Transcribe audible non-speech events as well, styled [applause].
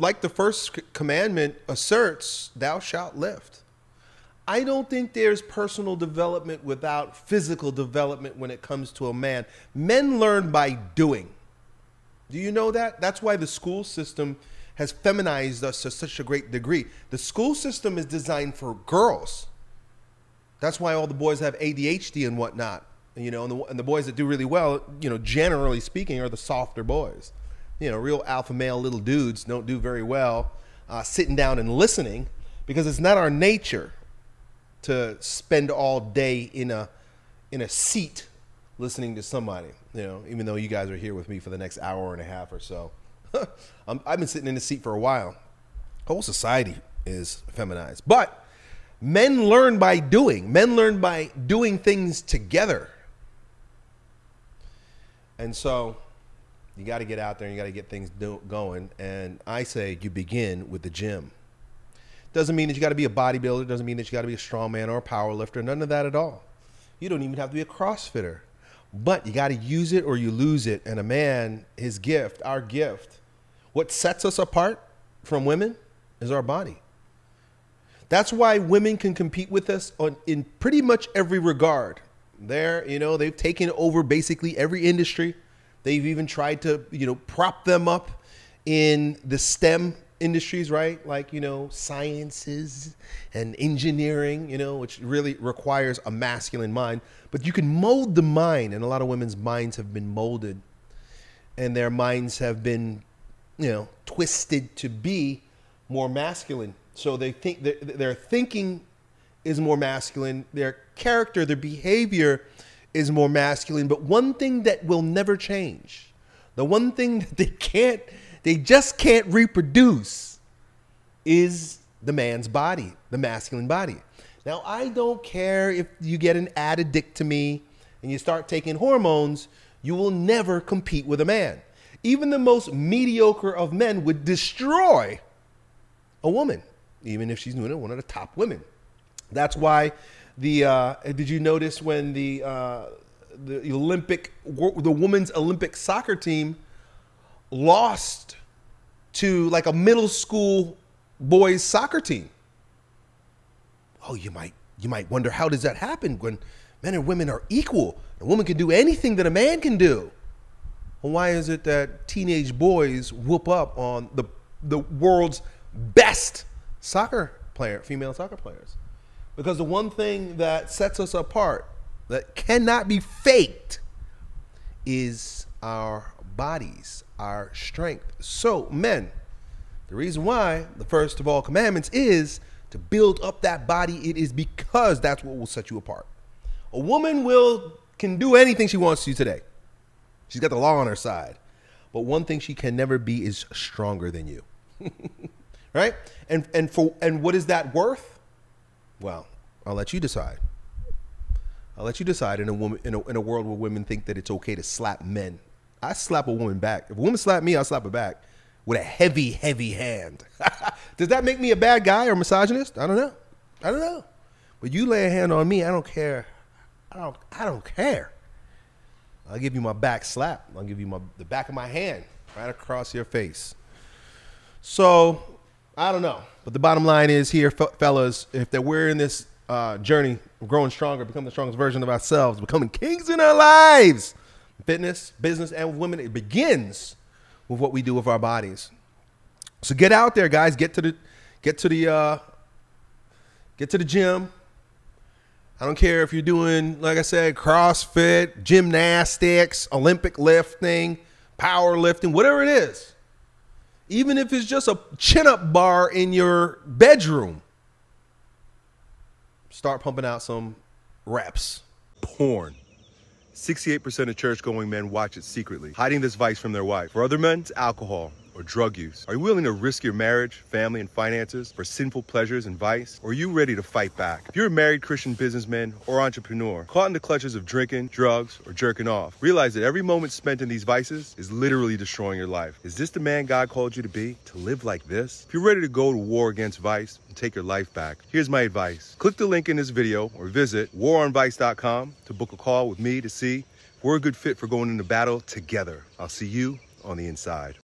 like the first commandment asserts, thou shalt lift. I don't think there's personal development without physical development when it comes to a man. Men learn by doing. Do you know that? That's why the school system has feminized us to such a great degree. The school system is designed for girls. That's why all the boys have ADHD and whatnot. You know, and the, and the boys that do really well, you know, generally speaking, are the softer boys. You know, real alpha male little dudes don't do very well uh, sitting down and listening because it's not our nature to spend all day in a in a seat listening to somebody. You know, even though you guys are here with me for the next hour and a half or so, [laughs] i have been sitting in the seat for a while. Whole society is feminized, but men learn by doing. Men learn by doing things together, and so you got to get out there and you got to get things do- going. And I say you begin with the gym. Doesn't mean that you got to be a bodybuilder. Doesn't mean that you got to be a strongman or a power lifter. None of that at all. You don't even have to be a CrossFitter. But you got to use it or you lose it. And a man, his gift, our gift, what sets us apart from women is our body. That's why women can compete with us on, in pretty much every regard. They're, you know, they've taken over basically every industry. They've even tried to, you know, prop them up in the STEM industries, right? Like, you know, sciences and engineering, you know, which really requires a masculine mind. But you can mold the mind, and a lot of women's minds have been molded, and their minds have been, you know, twisted to be more masculine. So they think their thinking is more masculine, their character, their behavior is more masculine. But one thing that will never change, the one thing that they can't they just can't reproduce is the man's body, the masculine body. Now, I don't care if you get an addictomy and you start taking hormones, you will never compete with a man. Even the most mediocre of men would destroy a woman, even if she's one of the top women. That's why the uh, did you notice when the uh, the Olympic the women's Olympic soccer team lost to like a middle school boys soccer team. Oh, you might you might wonder how does that happen when men and women are equal? A woman can do anything that a man can do. Well, why is it that teenage boys whoop up on the the world's best soccer player, female soccer players? Because the one thing that sets us apart that cannot be faked is our bodies, our strength. So, men, the reason why the first of all commandments is to build up that body. It is because that's what will set you apart. A woman will can do anything she wants to today. She's got the law on her side. But one thing she can never be is stronger than you. [laughs] right? And and for and what is that worth? Well, I'll let you decide. I'll let you decide in a woman in a, in a world where women think that it's okay to slap men I slap a woman back. If a woman slap me, I'll slap her back with a heavy, heavy hand. [laughs] Does that make me a bad guy or misogynist? I don't know. I don't know. But you lay a hand on me, I don't care. I don't. I don't care. I'll give you my back slap. I'll give you my the back of my hand right across your face. So I don't know. But the bottom line is here, fellas, if that we're in this uh, journey of growing stronger, becoming the strongest version of ourselves, becoming kings in our lives fitness, business, and with women, it begins with what we do with our bodies. So get out there, guys. Get to the get to the uh, get to the gym. I don't care if you're doing, like I said, CrossFit, gymnastics, Olympic lifting, power lifting, whatever it is. Even if it's just a chin up bar in your bedroom, start pumping out some reps. Porn. 68% of church going men watch it secretly, hiding this vice from their wife. For other men, it's alcohol or drug use? Are you willing to risk your marriage, family, and finances for sinful pleasures and vice? Or are you ready to fight back? If you're a married Christian businessman or entrepreneur caught in the clutches of drinking, drugs, or jerking off, realize that every moment spent in these vices is literally destroying your life. Is this the man God called you to be? To live like this? If you're ready to go to war against vice and take your life back, here's my advice. Click the link in this video or visit waronvice.com to book a call with me to see if we're a good fit for going into battle together. I'll see you on the inside.